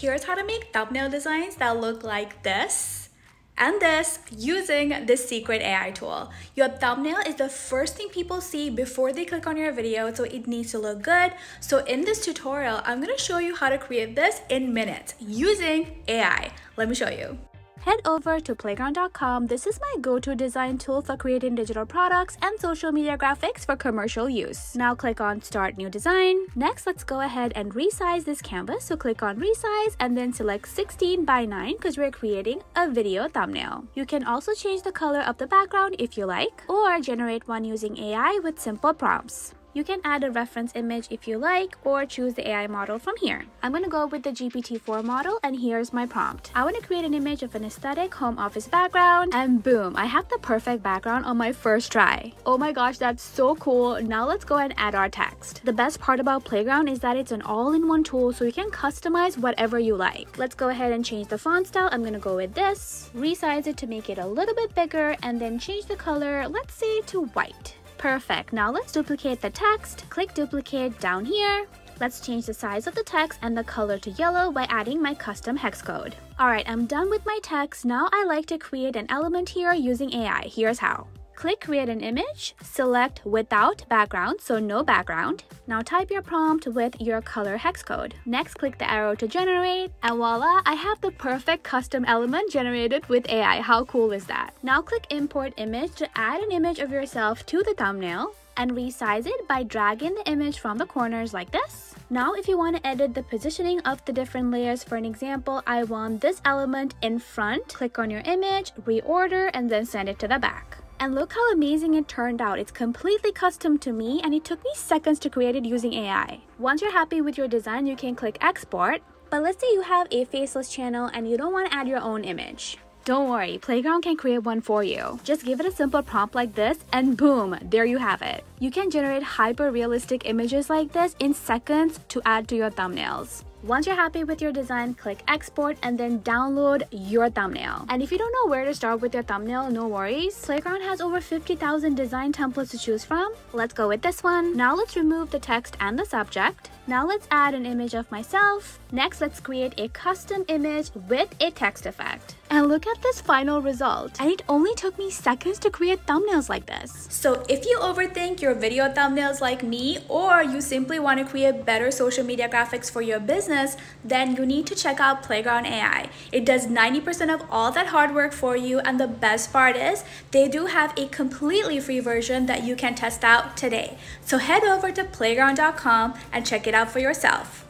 Here's how to make thumbnail designs that look like this and this using this secret AI tool. Your thumbnail is the first thing people see before they click on your video, so it needs to look good. So in this tutorial, I'm gonna show you how to create this in minutes using AI. Let me show you. Head over to playground.com. This is my go-to design tool for creating digital products and social media graphics for commercial use. Now click on start new design. Next, let's go ahead and resize this canvas. So click on resize and then select 16 by 9 because we're creating a video thumbnail. You can also change the color of the background if you like or generate one using AI with simple prompts. You can add a reference image if you like or choose the AI model from here. I'm going to go with the GPT-4 model and here's my prompt. I want to create an image of an aesthetic home office background and boom, I have the perfect background on my first try. Oh my gosh, that's so cool. Now let's go and add our text. The best part about Playground is that it's an all-in-one tool so you can customize whatever you like. Let's go ahead and change the font style. I'm going to go with this, resize it to make it a little bit bigger and then change the color, let's say to white. Perfect. Now let's duplicate the text. Click duplicate down here. Let's change the size of the text and the color to yellow by adding my custom hex code. Alright, I'm done with my text. Now I like to create an element here using AI. Here's how. Click create an image, select without background, so no background. Now type your prompt with your color hex code. Next click the arrow to generate and voila, I have the perfect custom element generated with AI. How cool is that? Now click import image to add an image of yourself to the thumbnail and resize it by dragging the image from the corners like this. Now if you want to edit the positioning of the different layers, for an example, I want this element in front, click on your image, reorder, and then send it to the back. And look how amazing it turned out. It's completely custom to me and it took me seconds to create it using AI. Once you're happy with your design, you can click export. But let's say you have a faceless channel and you don't want to add your own image. Don't worry, Playground can create one for you. Just give it a simple prompt like this and boom, there you have it. You can generate hyper-realistic images like this in seconds to add to your thumbnails. Once you're happy with your design, click export and then download your thumbnail. And if you don't know where to start with your thumbnail, no worries. Playground has over 50,000 design templates to choose from. Let's go with this one. Now let's remove the text and the subject. Now let's add an image of myself. Next, let's create a custom image with a text effect. And look at this final result. And it only took me seconds to create thumbnails like this. So if you overthink your video thumbnails like me, or you simply want to create better social media graphics for your business, then you need to check out Playground AI. It does 90% of all that hard work for you. And the best part is they do have a completely free version that you can test out today. So head over to playground.com and check it out for yourself.